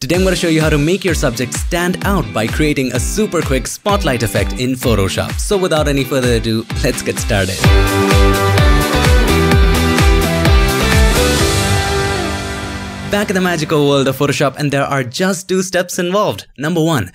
Today I'm going to show you how to make your subject stand out by creating a super quick spotlight effect in Photoshop. So without any further ado, let's get started. Back in the magical world of Photoshop and there are just two steps involved. Number one,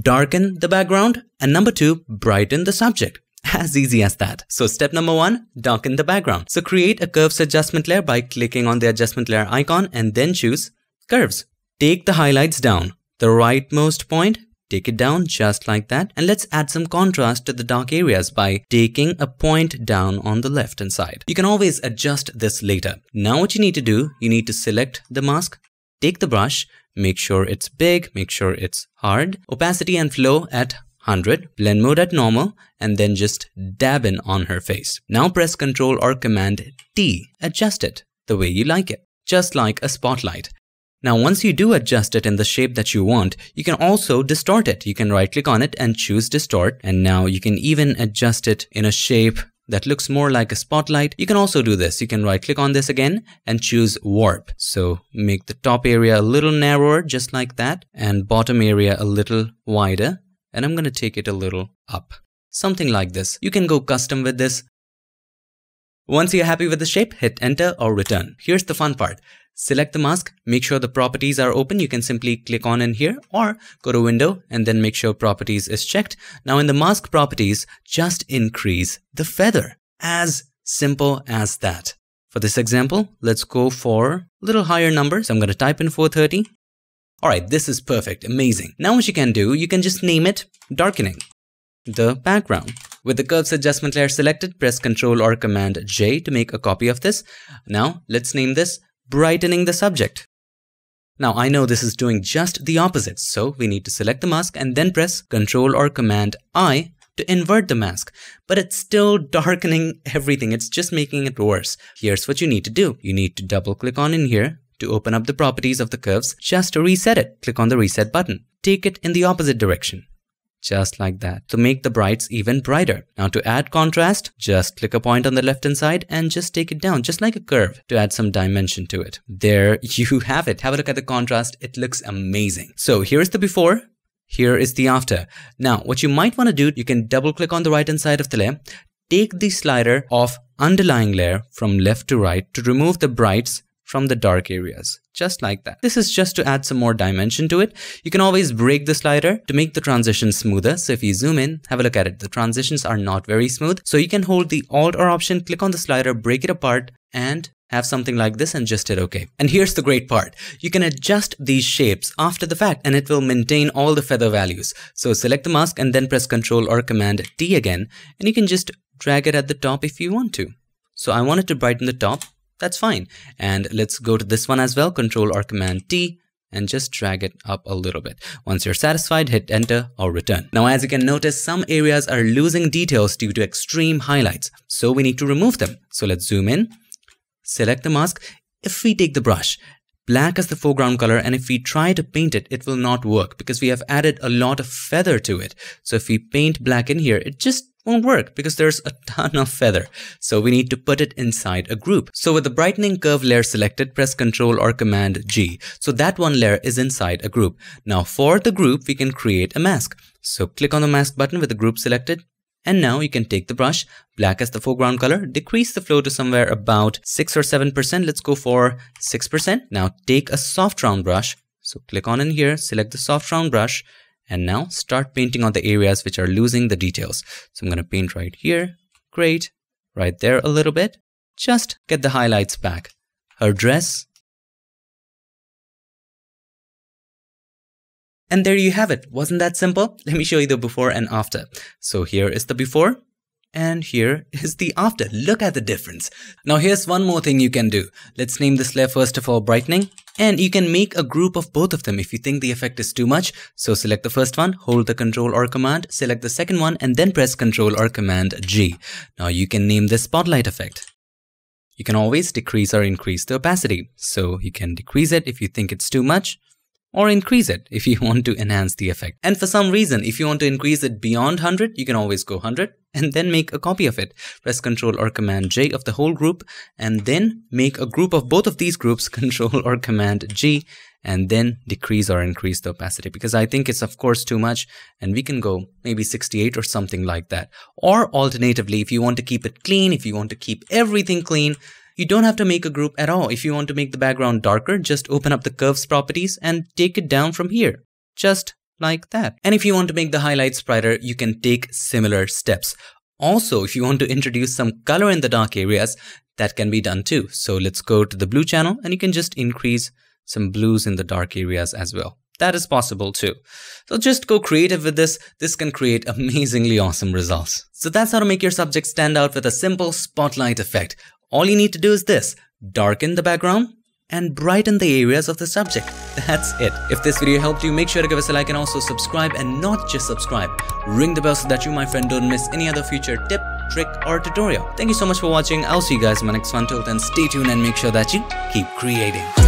darken the background and number two, brighten the subject. As easy as that. So step number one, darken the background. So create a curves adjustment layer by clicking on the adjustment layer icon and then choose curves. Take the highlights down. The rightmost point, take it down just like that. And let's add some contrast to the dark areas by taking a point down on the left hand side. You can always adjust this later. Now what you need to do, you need to select the mask, take the brush, make sure it's big, make sure it's hard, opacity and flow at 100, blend mode at normal, and then just dab in on her face. Now press Ctrl or Command T, adjust it the way you like it, just like a spotlight. Now once you do adjust it in the shape that you want, you can also distort it. You can right click on it and choose distort and now you can even adjust it in a shape that looks more like a spotlight. You can also do this. You can right click on this again and choose warp. So make the top area a little narrower just like that and bottom area a little wider and I'm going to take it a little up. Something like this. You can go custom with this. Once you're happy with the shape, hit enter or return. Here's the fun part. Select the mask, make sure the properties are open. You can simply click on in here or go to window and then make sure properties is checked. Now in the mask properties, just increase the feather. As simple as that. For this example, let's go for a little higher numbers. I'm going to type in 430. Alright, this is perfect, amazing. Now what you can do, you can just name it darkening the background. With the curves adjustment layer selected, press Ctrl or Command J to make a copy of this. Now let's name this brightening the subject. Now I know this is doing just the opposite, so we need to select the mask and then press Ctrl or Command I to invert the mask, but it's still darkening everything. It's just making it worse. Here's what you need to do. You need to double click on in here to open up the properties of the curves. Just to reset it, click on the reset button. Take it in the opposite direction just like that to make the brights even brighter. Now to add contrast, just click a point on the left hand side and just take it down just like a curve to add some dimension to it. There you have it. Have a look at the contrast. It looks amazing. So here's the before. Here is the after. Now what you might want to do, you can double click on the right hand side of the layer, take the slider of underlying layer from left to right to remove the brights from the dark areas, just like that. This is just to add some more dimension to it. You can always break the slider to make the transition smoother. So if you zoom in, have a look at it. The transitions are not very smooth. So you can hold the Alt or Option, click on the slider, break it apart, and have something like this and just hit OK. And here's the great part. You can adjust these shapes after the fact and it will maintain all the feather values. So select the mask and then press Ctrl or Command T again and you can just drag it at the top if you want to. So I wanted to brighten the top that's fine. And let's go to this one as well, Control or Command T, and just drag it up a little bit. Once you're satisfied, hit enter or return. Now, as you can notice, some areas are losing details due to extreme highlights. So we need to remove them. So let's zoom in, select the mask. If we take the brush, black as the foreground color and if we try to paint it, it will not work because we have added a lot of feather to it. So if we paint black in here, it just won't work because there's a ton of feather. So we need to put it inside a group. So with the brightening curve layer selected, press Ctrl or Command G. So that one layer is inside a group. Now for the group, we can create a mask. So click on the mask button with the group selected. And now you can take the brush, black as the foreground color, decrease the flow to somewhere about 6 or 7%. Let's go for 6%. Now take a soft round brush. So click on in here, select the soft round brush and now start painting on the areas which are losing the details. So I'm going to paint right here. Great. Right there a little bit. Just get the highlights back. Her dress. And there you have it. Wasn't that simple? Let me show you the before and after. So here is the before and here is the after. Look at the difference. Now here's one more thing you can do. Let's name this layer first of all brightening. And you can make a group of both of them if you think the effect is too much. So select the first one, hold the control or command, select the second one and then press control or command G. Now you can name this spotlight effect. You can always decrease or increase the opacity. So you can decrease it if you think it's too much or increase it if you want to enhance the effect. And for some reason, if you want to increase it beyond 100, you can always go 100 and then make a copy of it. Press Ctrl or Command J of the whole group and then make a group of both of these groups, Ctrl or Command G and then decrease or increase the opacity because I think it's of course too much and we can go maybe 68 or something like that. Or alternatively, if you want to keep it clean, if you want to keep everything clean, you don't have to make a group at all. If you want to make the background darker, just open up the curves properties and take it down from here. Just like that. And if you want to make the highlights brighter, you can take similar steps. Also, if you want to introduce some color in the dark areas, that can be done too. So let's go to the blue channel and you can just increase some blues in the dark areas as well. That is possible too. So just go creative with this. This can create amazingly awesome results. So that's how to make your subject stand out with a simple spotlight effect. All you need to do is this, darken the background and brighten the areas of the subject. That's it. If this video helped you, make sure to give us a like and also subscribe and not just subscribe. Ring the bell so that you, my friend, don't miss any other future tip, trick or tutorial. Thank you so much for watching. I'll see you guys in my next one. Till then, stay tuned and make sure that you keep creating.